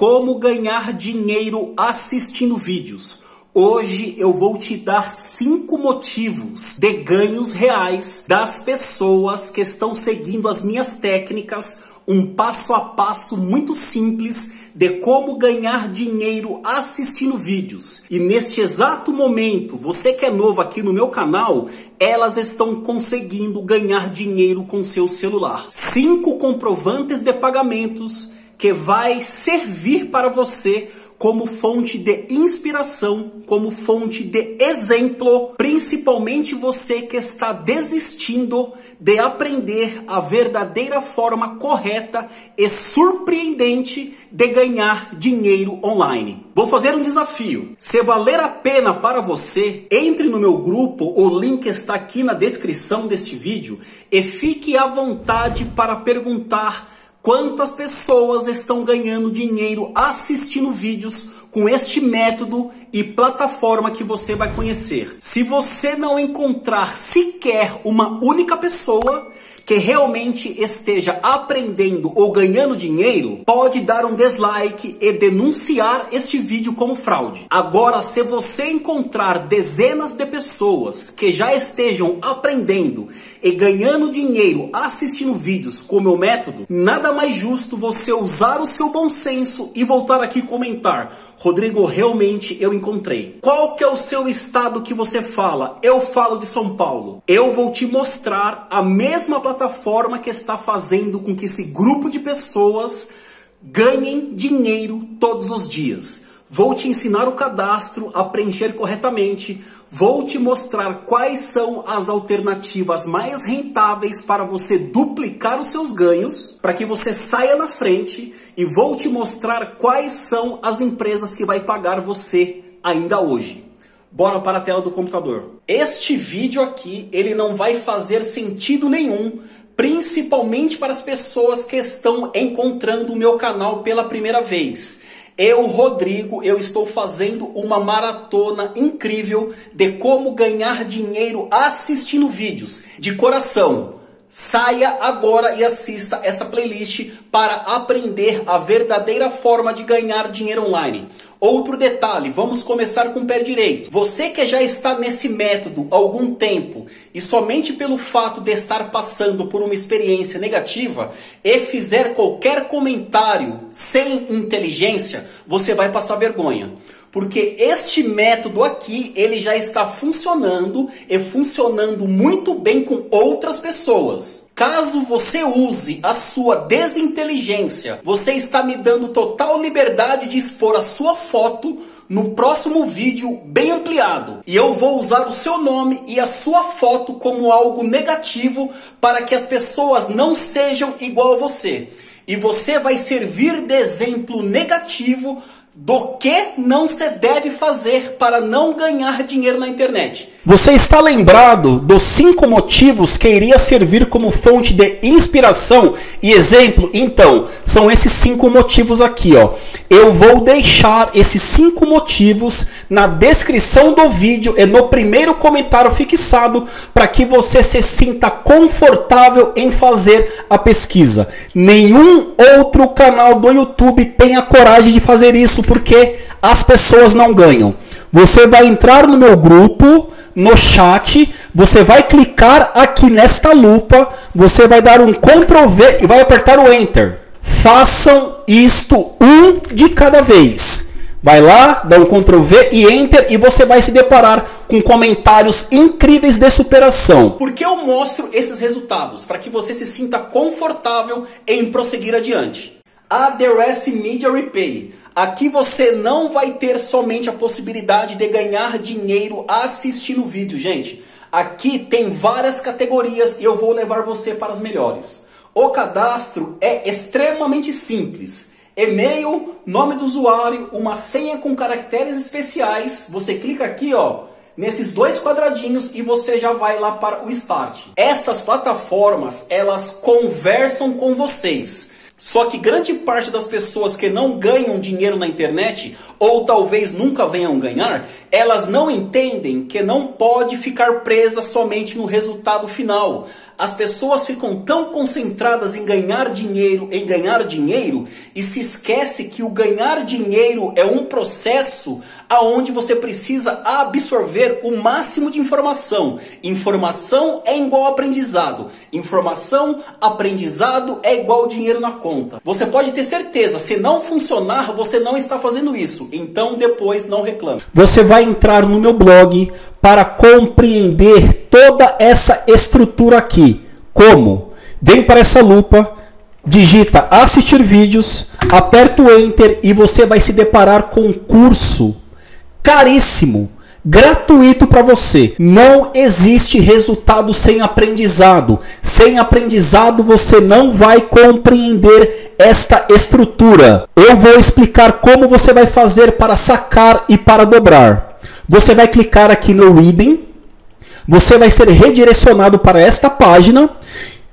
Como ganhar dinheiro assistindo vídeos. Hoje eu vou te dar cinco motivos de ganhos reais das pessoas que estão seguindo as minhas técnicas, um passo a passo muito simples de como ganhar dinheiro assistindo vídeos. E neste exato momento, você que é novo aqui no meu canal, elas estão conseguindo ganhar dinheiro com seu celular. Cinco comprovantes de pagamentos que vai servir para você como fonte de inspiração, como fonte de exemplo, principalmente você que está desistindo de aprender a verdadeira forma correta e surpreendente de ganhar dinheiro online. Vou fazer um desafio. Se valer a pena para você, entre no meu grupo, o link está aqui na descrição deste vídeo e fique à vontade para perguntar Quantas pessoas estão ganhando dinheiro assistindo vídeos com este método e plataforma que você vai conhecer? Se você não encontrar sequer uma única pessoa, que realmente esteja aprendendo ou ganhando dinheiro, pode dar um dislike e denunciar este vídeo como fraude. Agora, se você encontrar dezenas de pessoas que já estejam aprendendo e ganhando dinheiro assistindo vídeos com o meu método, nada mais justo você usar o seu bom senso e voltar aqui comentar. Rodrigo, realmente eu encontrei. Qual que é o seu estado que você fala? Eu falo de São Paulo. Eu vou te mostrar a mesma plataforma que está fazendo com que esse grupo de pessoas ganhem dinheiro todos os dias. Vou te ensinar o cadastro a preencher corretamente. Vou te mostrar quais são as alternativas mais rentáveis para você duplicar os seus ganhos, para que você saia na frente e vou te mostrar quais são as empresas que vai pagar você ainda hoje. Bora para a tela do computador. Este vídeo aqui, ele não vai fazer sentido nenhum, principalmente para as pessoas que estão encontrando o meu canal pela primeira vez. Eu, Rodrigo, eu estou fazendo uma maratona incrível de como ganhar dinheiro assistindo vídeos. De coração, saia agora e assista essa playlist para aprender a verdadeira forma de ganhar dinheiro online. Outro detalhe, vamos começar com o pé direito. Você que já está nesse método há algum tempo e somente pelo fato de estar passando por uma experiência negativa e fizer qualquer comentário sem inteligência, você vai passar vergonha porque este método aqui ele já está funcionando e funcionando muito bem com outras pessoas. Caso você use a sua desinteligência, você está me dando total liberdade de expor a sua foto no próximo vídeo bem ampliado. E eu vou usar o seu nome e a sua foto como algo negativo para que as pessoas não sejam igual a você. E você vai servir de exemplo negativo do que não se deve fazer para não ganhar dinheiro na internet. Você está lembrado dos cinco motivos que iria servir como fonte de inspiração e exemplo? Então, são esses cinco motivos aqui, ó. Eu vou deixar esses cinco motivos na descrição do vídeo e no primeiro comentário fixado para que você se sinta confortável em fazer a pesquisa. Nenhum outro canal do YouTube tem a coragem de fazer isso porque as pessoas não ganham. Você vai entrar no meu grupo, no chat, você vai clicar aqui nesta lupa, você vai dar um Ctrl V e vai apertar o Enter. Façam isto um de cada vez. Vai lá, dá um Ctrl V e Enter e você vai se deparar com comentários incríveis de superação. Por que eu mostro esses resultados? Para que você se sinta confortável em prosseguir adiante. ADRS Media Repay Aqui você não vai ter somente a possibilidade de ganhar dinheiro assistindo vídeo, gente. Aqui tem várias categorias e eu vou levar você para as melhores. O cadastro é extremamente simples. E-mail, nome do usuário, uma senha com caracteres especiais. Você clica aqui, ó, nesses dois quadradinhos e você já vai lá para o Start. Estas plataformas, elas conversam com vocês. Só que grande parte das pessoas que não ganham dinheiro na internet, ou talvez nunca venham ganhar, elas não entendem que não pode ficar presa somente no resultado final. as pessoas ficam tão concentradas em ganhar dinheiro, em ganhar dinheiro, e se esquece que o ganhar dinheiro é um processo aonde você precisa absorver o máximo de informação. Informação é igual aprendizado. Informação, aprendizado é igual dinheiro na conta. Você pode ter certeza, se não funcionar, você não está fazendo isso. Então depois não reclame. Você vai entrar no meu blog para compreender toda essa estrutura aqui. Como? Vem para essa lupa, digita assistir vídeos, aperta o enter e você vai se deparar com um curso caríssimo, gratuito para você. Não existe resultado sem aprendizado. Sem aprendizado você não vai compreender esta estrutura. Eu vou explicar como você vai fazer para sacar e para dobrar. Você vai clicar aqui no Reading, você vai ser redirecionado para esta página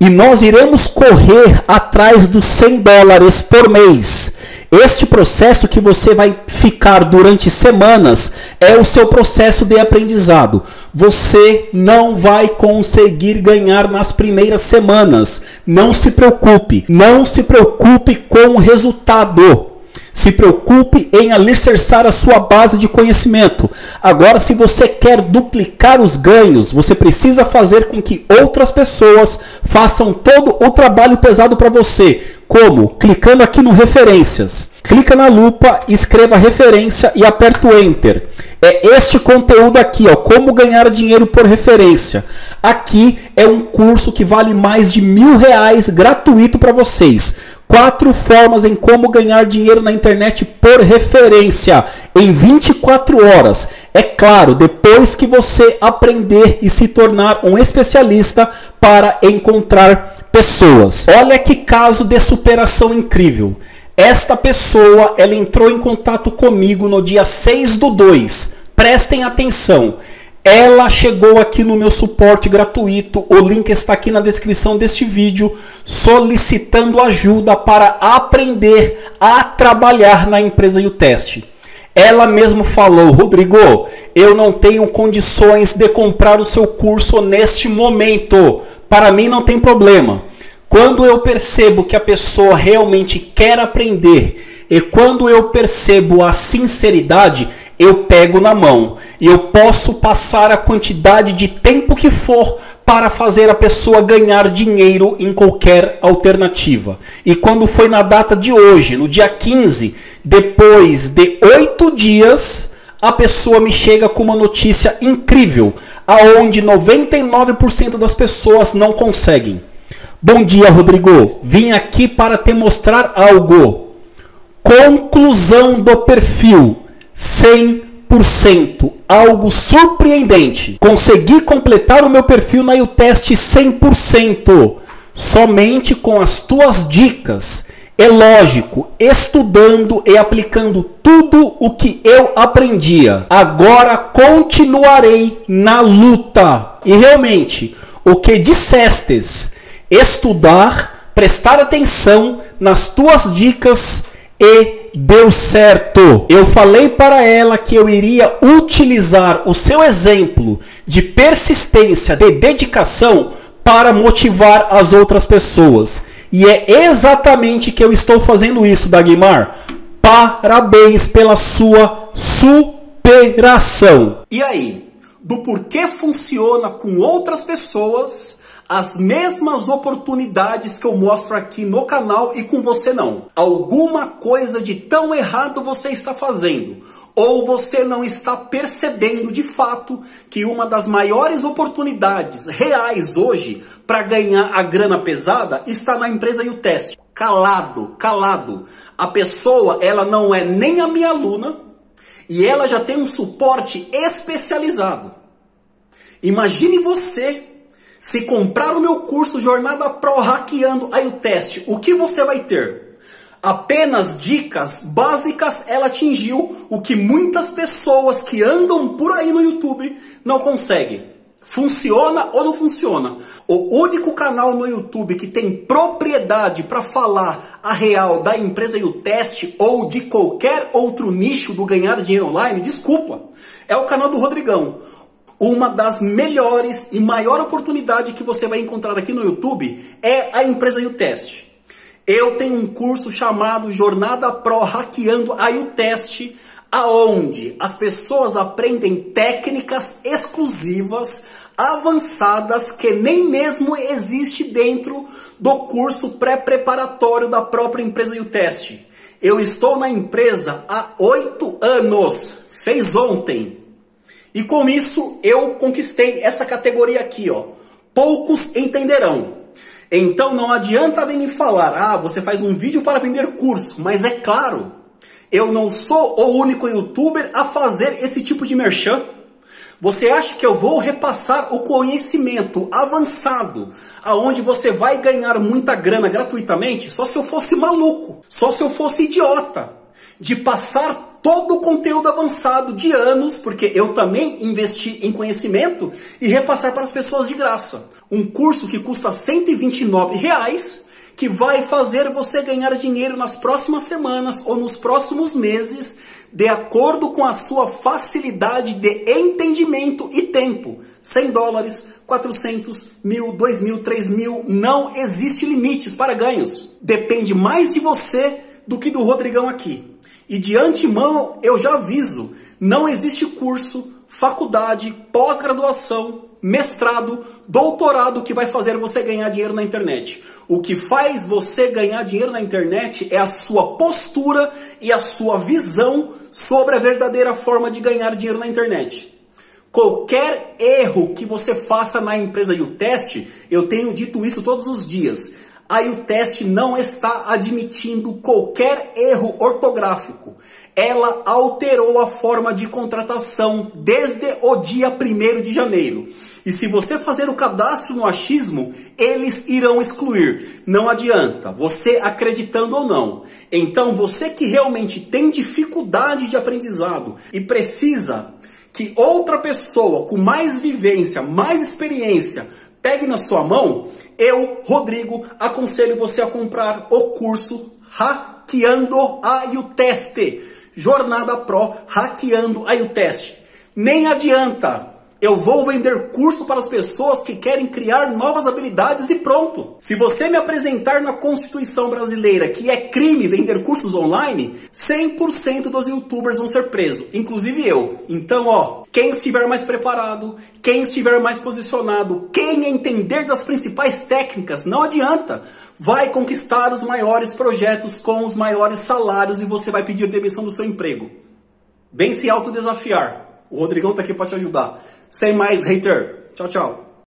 e nós iremos correr atrás dos 100 dólares por mês. Este processo que você vai ficar durante semanas é o seu processo de aprendizado. Você não vai conseguir ganhar nas primeiras semanas. Não se preocupe. Não se preocupe com o resultado. Se preocupe em alicerçar a sua base de conhecimento. Agora, se você quer duplicar os ganhos, você precisa fazer com que outras pessoas façam todo o trabalho pesado para você. Como? Clicando aqui no referências. Clica na lupa, escreva referência e aperta o enter. É este conteúdo aqui, ó, como ganhar dinheiro por referência. Aqui é um curso que vale mais de mil reais gratuito para vocês. Quatro formas em como ganhar dinheiro na internet por referência em 24 horas. É claro, depois que você aprender e se tornar um especialista para encontrar pessoas. Olha que caso de superação incrível. Esta pessoa, ela entrou em contato comigo no dia 6 do 2. Prestem atenção. Ela chegou aqui no meu suporte gratuito, o link está aqui na descrição deste vídeo, solicitando ajuda para aprender a trabalhar na empresa e o teste. Ela mesmo falou, Rodrigo, eu não tenho condições de comprar o seu curso neste momento. Para mim não tem problema. Quando eu percebo que a pessoa realmente quer aprender e quando eu percebo a sinceridade, eu pego na mão e eu posso passar a quantidade de tempo que for para fazer a pessoa ganhar dinheiro em qualquer alternativa. E quando foi na data de hoje, no dia 15, depois de oito dias, a pessoa me chega com uma notícia incrível, aonde 99% das pessoas não conseguem. Bom dia, Rodrigo. Vim aqui para te mostrar algo. Conclusão do perfil 100%. Algo surpreendente. Consegui completar o meu perfil na teste 100%. Somente com as tuas dicas. É lógico, estudando e aplicando tudo o que eu aprendia. Agora continuarei na luta. E realmente, o que dissestes, estudar, prestar atenção nas tuas dicas e deu certo. Eu falei para ela que eu iria utilizar o seu exemplo de persistência, de dedicação para motivar as outras pessoas. E é exatamente que eu estou fazendo isso, Dagmar. Parabéns pela sua superação. E aí, do porquê funciona com outras pessoas as mesmas oportunidades que eu mostro aqui no canal e com você não. Alguma coisa de tão errado você está fazendo. Ou você não está percebendo de fato que uma das maiores oportunidades reais hoje para ganhar a grana pesada está na empresa e o teste. Calado, calado. A pessoa, ela não é nem a minha aluna e ela já tem um suporte especializado. Imagine você se comprar o meu curso Jornada Pro Hackeando aí o teste, o que você vai ter? Apenas dicas básicas, ela atingiu o que muitas pessoas que andam por aí no YouTube não conseguem. Funciona ou não funciona? O único canal no YouTube que tem propriedade para falar a real da empresa e o teste ou de qualquer outro nicho do ganhar dinheiro online, desculpa, é o canal do Rodrigão. Uma das melhores e maior oportunidade que você vai encontrar aqui no YouTube é a empresa teste. Eu tenho um curso chamado Jornada Pro Hackeando a teste, aonde as pessoas aprendem técnicas exclusivas, avançadas que nem mesmo existe dentro do curso pré-preparatório da própria empresa teste. Eu estou na empresa há oito anos, fez ontem. E com isso eu conquistei essa categoria aqui, ó. Poucos entenderão. Então não adianta nem me falar, ah, você faz um vídeo para vender curso, mas é claro, eu não sou o único youtuber a fazer esse tipo de merchan. Você acha que eu vou repassar o conhecimento avançado, aonde você vai ganhar muita grana gratuitamente? Só se eu fosse maluco, só se eu fosse idiota, de passar todo o conteúdo avançado de anos, porque eu também investi em conhecimento e repassar para as pessoas de graça. Um curso que custa 129 reais, que vai fazer você ganhar dinheiro nas próximas semanas ou nos próximos meses, de acordo com a sua facilidade de entendimento e tempo. 100 dólares, 400, mil, 2 mil, 3 mil, não existe limites para ganhos. Depende mais de você do que do Rodrigão aqui. E de antemão eu já aviso: não existe curso, faculdade, pós-graduação, mestrado, doutorado que vai fazer você ganhar dinheiro na internet. O que faz você ganhar dinheiro na internet é a sua postura e a sua visão sobre a verdadeira forma de ganhar dinheiro na internet. Qualquer erro que você faça na empresa e o teste, eu tenho dito isso todos os dias aí o teste não está admitindo qualquer erro ortográfico. Ela alterou a forma de contratação desde o dia 1 de janeiro. E se você fazer o cadastro no achismo, eles irão excluir. Não adianta, você acreditando ou não. Então, você que realmente tem dificuldade de aprendizado e precisa que outra pessoa com mais vivência, mais experiência, pegue na sua mão, eu, Rodrigo, aconselho você a comprar o curso Hackeando a teste, Jornada Pro Hackeando a teste. Nem adianta eu vou vender curso para as pessoas que querem criar novas habilidades e pronto. Se você me apresentar na Constituição brasileira que é crime vender cursos online, 100% dos youtubers vão ser presos, inclusive eu. Então, ó, quem estiver mais preparado, quem estiver mais posicionado, quem entender das principais técnicas, não adianta. Vai conquistar os maiores projetos com os maiores salários e você vai pedir demissão do seu emprego. Vem se autodesafiar. O Rodrigão tá aqui para te ajudar. Sem mais hater. Tchau, tchau.